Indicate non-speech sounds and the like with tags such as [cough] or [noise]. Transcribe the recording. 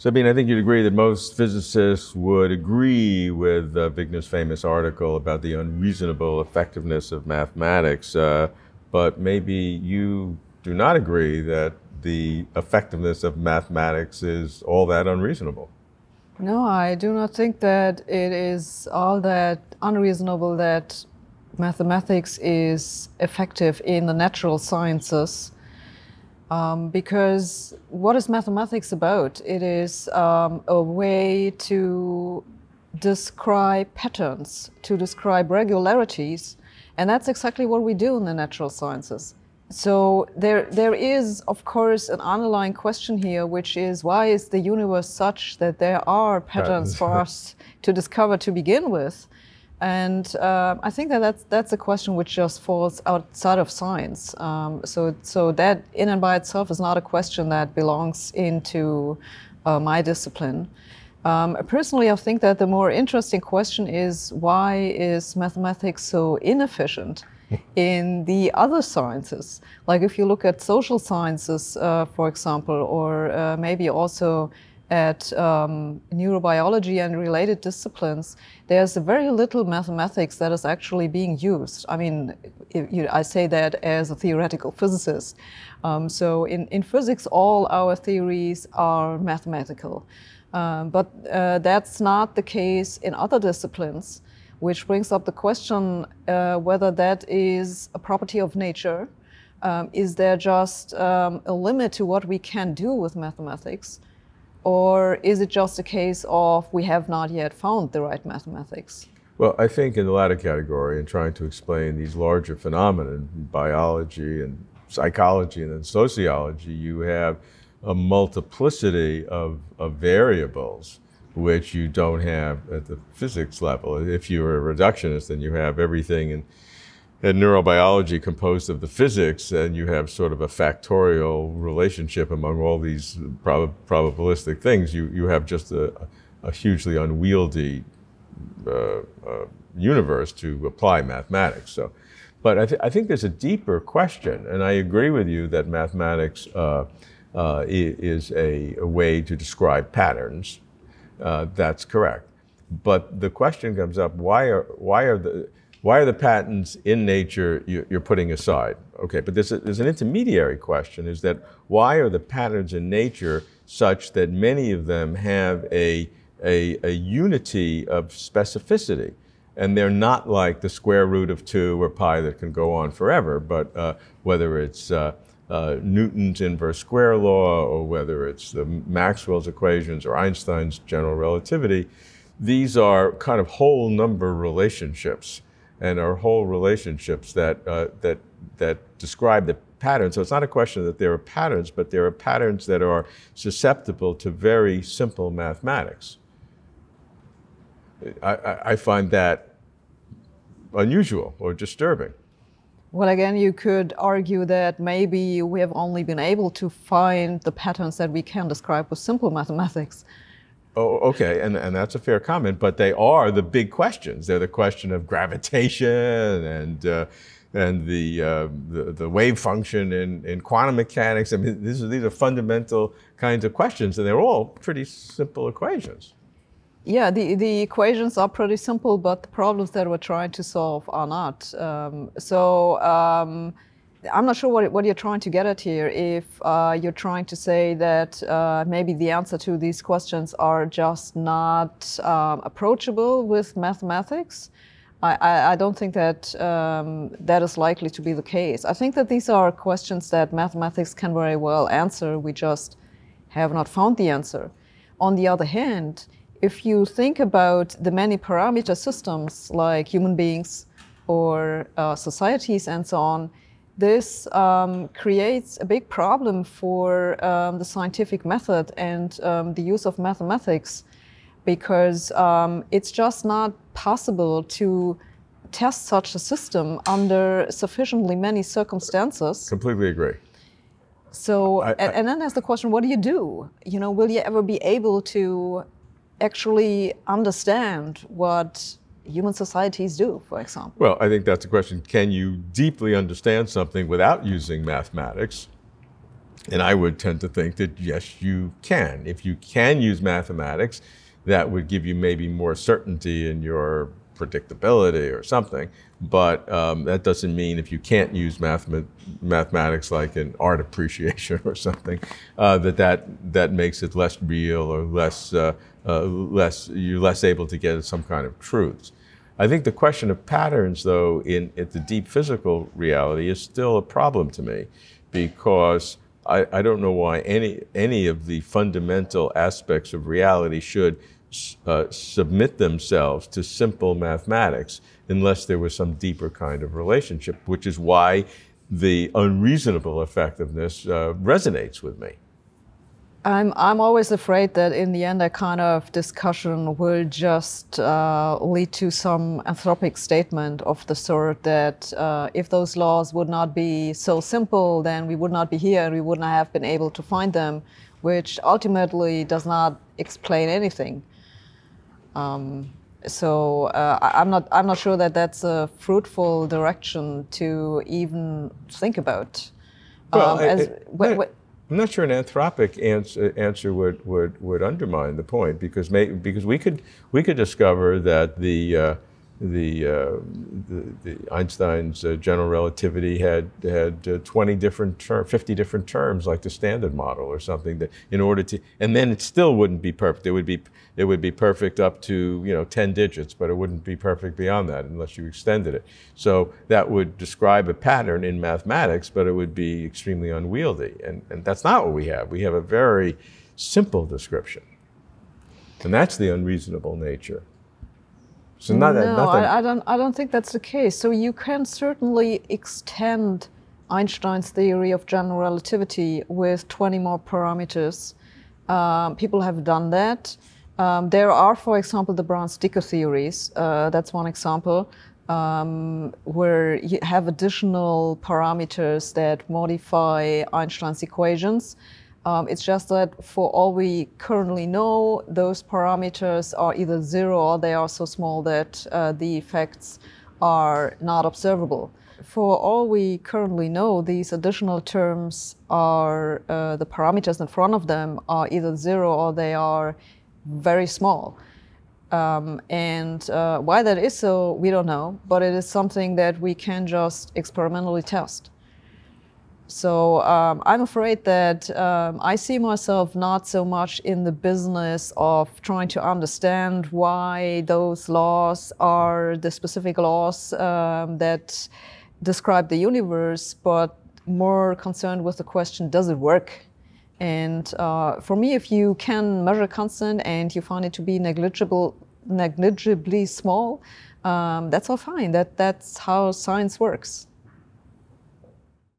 Sabine, I mean, I think you'd agree that most physicists would agree with uh, Wigner's famous article about the unreasonable effectiveness of mathematics, uh, but maybe you do not agree that the effectiveness of mathematics is all that unreasonable. No, I do not think that it is all that unreasonable that mathematics is effective in the natural sciences. Um, because what is mathematics about? It is um, a way to describe patterns, to describe regularities, and that's exactly what we do in the natural sciences. So there, there is, of course, an underlying question here, which is why is the universe such that there are patterns for us [laughs] to discover to begin with? And uh, I think that that's, that's a question which just falls outside of science. Um, so, so that in and by itself is not a question that belongs into uh, my discipline. Um, personally, I think that the more interesting question is why is mathematics so inefficient? [laughs] in the other sciences. Like if you look at social sciences, uh, for example, or uh, maybe also at um, neurobiology and related disciplines, there's very little mathematics that is actually being used. I mean, you, I say that as a theoretical physicist. Um, so in, in physics, all our theories are mathematical. Um, but uh, that's not the case in other disciplines which brings up the question uh, whether that is a property of nature. Um, is there just um, a limit to what we can do with mathematics? Or is it just a case of we have not yet found the right mathematics? Well, I think in the latter category, in trying to explain these larger phenomena in biology and psychology and then sociology, you have a multiplicity of, of variables which you don't have at the physics level. If you're a reductionist, then you have everything in, in neurobiology composed of the physics, and you have sort of a factorial relationship among all these prob probabilistic things. You, you have just a, a hugely unwieldy uh, uh, universe to apply mathematics. So, but I, th I, think there's a deeper question, and I agree with you that mathematics uh, uh is a, a way to describe patterns uh, that's correct. But the question comes up: Why are why are the why are the patents in nature you're putting aside? Okay, but there's, a, there's an intermediary question: Is that why are the patterns in nature such that many of them have a a, a unity of specificity? and they're not like the square root of 2 or pi that can go on forever, but uh, whether it's uh, uh, Newton's inverse square law or whether it's the Maxwell's equations or Einstein's general relativity, these are kind of whole number relationships and our whole relationships that, uh, that, that describe the patterns. So it's not a question that there are patterns, but there are patterns that are susceptible to very simple mathematics. I, I, I find that unusual or disturbing. Well, again, you could argue that maybe we have only been able to find the patterns that we can describe with simple mathematics. Oh, okay, and, and that's a fair comment, but they are the big questions. They're the question of gravitation and, uh, and the, uh, the, the, wave function in, in quantum mechanics. I mean, these are, these are fundamental kinds of questions, and they're all pretty simple equations. Yeah, the, the equations are pretty simple, but the problems that we're trying to solve are not. Um, so um, I'm not sure what, what you're trying to get at here. If uh, you're trying to say that uh, maybe the answer to these questions are just not um, approachable with mathematics, I, I, I don't think that um, that is likely to be the case. I think that these are questions that mathematics can very well answer. We just have not found the answer. On the other hand, if you think about the many parameter systems like human beings or uh, societies and so on, this um, creates a big problem for um, the scientific method and um, the use of mathematics because um, it's just not possible to test such a system under sufficiently many circumstances. Completely agree. So, I, I, and, and then there's the question, what do you do? You know, will you ever be able to actually understand what human societies do, for example? Well, I think that's the question. Can you deeply understand something without using mathematics? And I would tend to think that yes, you can. If you can use mathematics, that would give you maybe more certainty in your predictability or something. But um, that doesn't mean if you can't use mathemat- mathematics like in art appreciation [laughs] or something, uh, that, that that makes it less real or less, uh, uh, less you're less able to get at some kind of truths. I think the question of patterns, though, in, in the deep physical reality is still a problem to me because I, I don't know why any, any of the fundamental aspects of reality should uh, submit themselves to simple mathematics unless there was some deeper kind of relationship, which is why the unreasonable effectiveness uh, resonates with me. I'm, I'm always afraid that in the end, that kind of discussion will just uh, lead to some anthropic statement of the sort that uh, if those laws would not be so simple, then we would not be here and we would not have been able to find them, which ultimately does not explain anything. Um, so uh, I'm not I'm not sure that that's a fruitful direction to even think about. Well, um, as, I'm not sure an anthropic answer, answer would, would, would undermine the point because may, because we could we could discover that the uh, the, uh, the, the, Einstein's uh, general relativity had had uh, 20 different term, 50 different terms like the standard model or something that in order to and then it still wouldn't be perfect. It would be it would be perfect up to you know 10 digits but it wouldn't be perfect beyond that unless you extended it. So that would describe a pattern in mathematics but it would be extremely unwieldy. And, and that's not what we have. We have a very simple description. And that's the unreasonable nature so not, no, I, I, don't. I don't think that's the case. So you can certainly extend Einstein's theory of general relativity with 20 more parameters. Um, people have done that. Um, there are, for example, the Brans-Dicke theories. Uh, that's one example. Um, where you have additional parameters that modify Einstein's equations. Um, it's just that for all we currently know, those parameters are either zero or they are so small that uh, the effects are not observable. For all we currently know, these additional terms are, uh, the parameters in front of them are either zero or they are very small. Um, and uh, why that is so, we don't know, but it is something that we can just experimentally test. So um, I'm afraid that um, I see myself not so much in the business of trying to understand why those laws are the specific laws um, that describe the universe, but more concerned with the question, does it work? And uh, for me, if you can measure constant and you find it to be negligible, negligibly small, um, that's all fine. That, that's how science works.